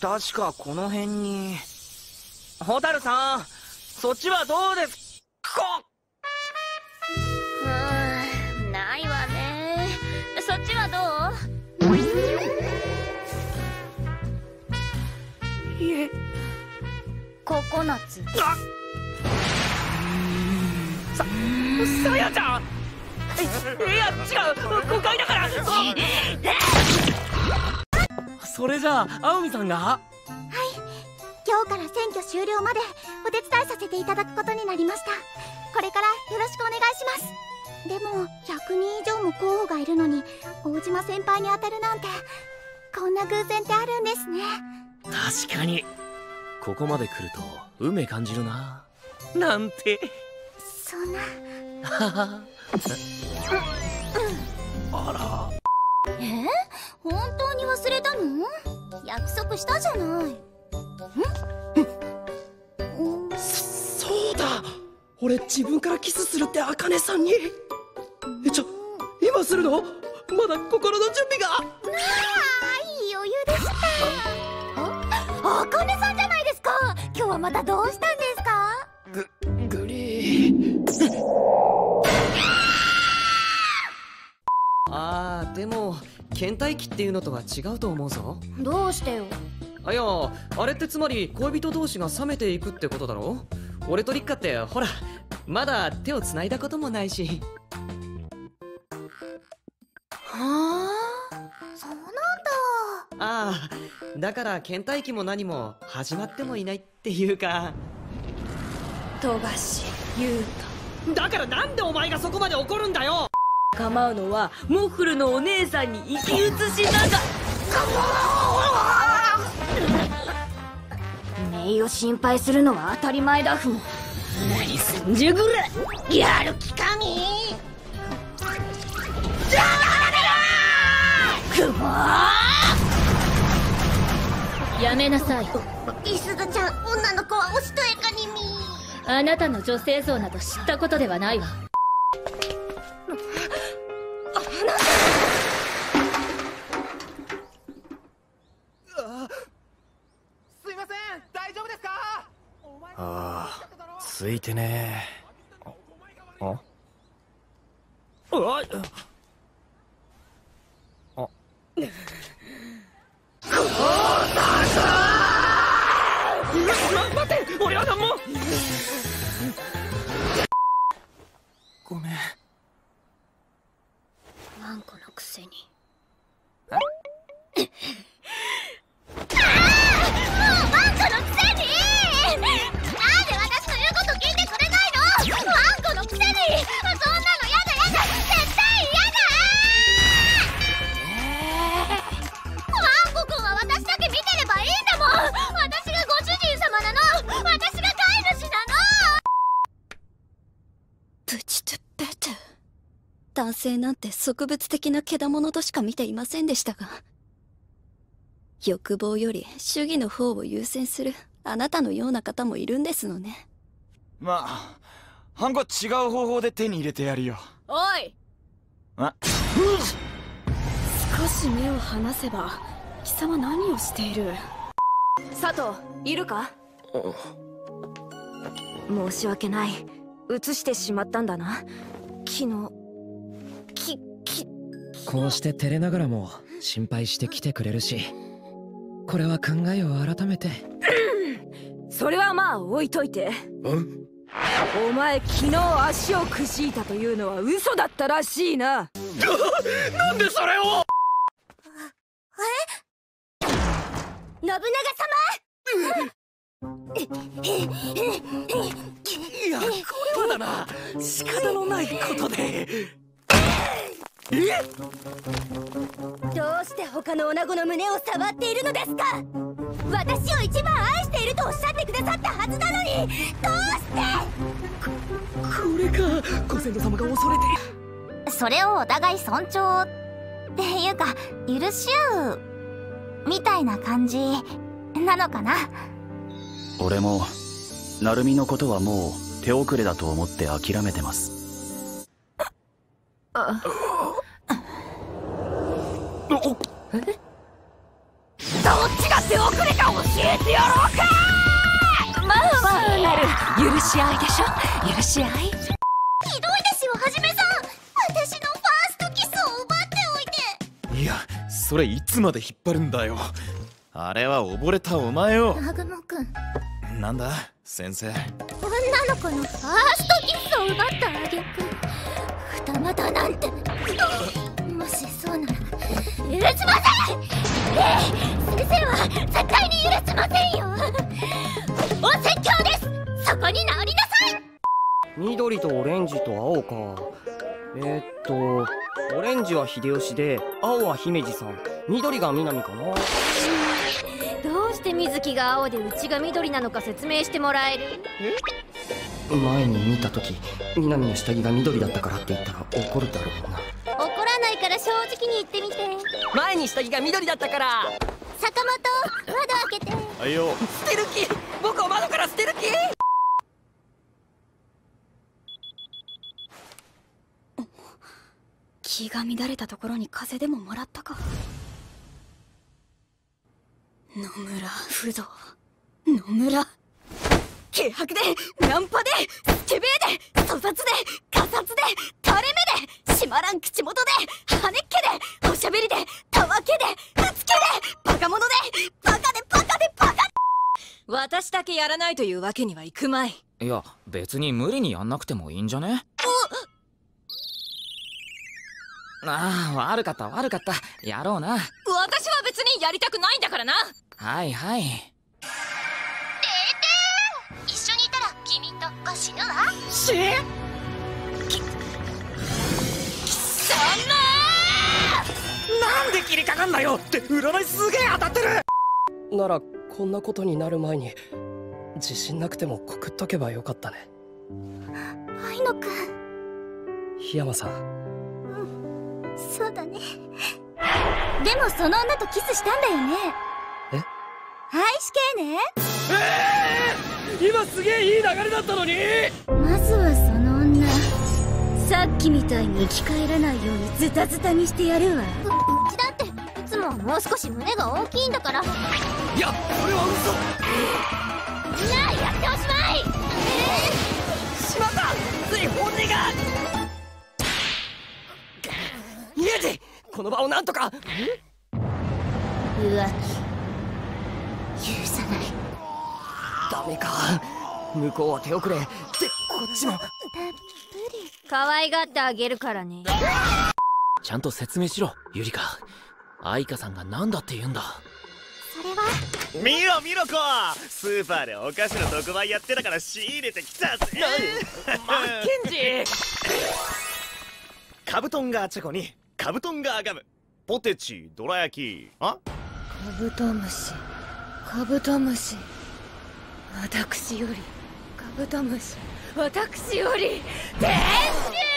確かこの辺に。蛍さんそっちはどうです？かうんないわね。そっちはどう？いえ。ココナッツ。あささやちゃん！いや違う。誤解だからそれじゃあ青海さんが？今日から選挙終了までお手伝いさせていただくことになりました。これからよろしくお願いします。でも100人以上も候補がいるのに大島先輩に当たるなんてこんな偶然ってあるんですね。確かに。ここまで来ると運命感じるな。なんて。そんな。あえ本当に忘れたの？約束したじゃない。そうだ。俺自分からキスするって茜さんに。えちょ今するの？まだ心の準備が。あいい余裕でした。ああかねさんじゃないですか。今日はまたどうしたんですか？ググリーあーでも倦怠期っていうのとは違うと思うぞ。どうしてよ。あいやあれってつまり恋人同士が冷めていくってことだろ？俺とリッカってほらまだ手を繋いだこともないし。はあ？そうなんだ。ああだから倦怠期も何も始まってもいないっていうか。富樫優だからなんでお前がそこまで怒るんだよ！太構うのはモッフルのお姉さんに生き写しなが。名誉心配するのは当たり前だふも何すんじゅぐらやる気かみくもやめなさい。いすずちゃん女の子はおしとやかにみ。あなたの女性像など知ったことではないわあすいません。大丈夫ですか？ああついてねあ。あ？あ？ンコのくせに。男性なんて植物的な獣としか見ていませんでしたが欲望より主義の方を優先するあなたのような方もいるんですのね。まあハンコは違う方法で手に入れてやるよ。おい！あ少し目を離せば貴様何をしている？佐藤いるか？申し訳ない。映してしまったんだな。昨日こうして照れながらも心配してきてくれるしこれは考えを改めて。それはまあ置いといて。うん？お前昨日足をくじいたというのは嘘だったらしいな。なんでそれを？信長いやこれはだな。仕方のないことで。様どうして他の女子の胸を触っているのですか？私を一番愛しているとおっしゃってくださったはずなのに！どうして？これか。ご先祖様が恐れて。それをお互い尊重っていうか許し合うみたいな感じなのかな？俺も成海のことはもう手遅れだと思って諦めてますどっちが手遅れか教えてやろうか！まあまあなる。許し合いでしょ？許し合い？ひどいですよはじめさん。私のファーストキスを奪っておいて。いやそれいつまで引っ張るんだよ。あれは溺れたお前を。南雲くんなんだ先生？女の子のファーストキスを奪ったあげく。二股なんてもしそうなら許しません。ねえ先生は絶対に許しませんよ。お説教です。そこに直りなさい。緑とオレンジと青か。えー、っとオレンジは秀吉で青は姫路さん。緑が南かな。どうして水木が青でうちが緑なのか説明してもらえる？前に見た時南の下着が緑だったからって言ったら怒るだろうなに言ってみて。前に下着が緑だったから。坂本窓開けて。はいよ。捨てる気。僕を窓から捨てる気。気が乱れたところに風でももらったか。野村不動。野村。軽薄でナンパでスケベで粗雑で仮殺で垂れ目でしまらん口元で跳ねっけでおしゃべりでたわけでうつけでバカ者でバカでバカで。バカ私だけやらないというわけにはいくまい。いや別に無理にやんなくてもいいんじゃね？ああ悪かった悪かった。やろうな。私は別にやりたくないんだからな。はいはい。一緒にいたら君とこ死ぬわ。しかかんだよって占いすげえ当たってる。ならこんなことになる前に自信なくても告っとけばよかったね。愛野くん檜山さん。そうだね。でもその女とキスしたんだよね。え？はい死刑ね今すげえいい流れだったのに！まずはその女。さっきみたいに生き返らないようにズタズタにしてやるわつももう少し胸が大きいんだから。いやそれはみんなやっておしまい。嘘しまった。つい本音が。宮地この場をなんとか。浮気。許さない。ダメか。向こうは手遅れ。でこっちも。可愛がってあげるからね。ちゃんと説明しろゆりか愛花さんが何だって言うんだ？それは？見ろ見ろ子スーパーでお菓子の特売やってたから仕入れてきたぜ！マッケンジカブトンガーチョコにカブトンガーガム。ポテチどら焼き。あ？カブトムシ。カブトムシ。私より。カブトムシ。私より。天使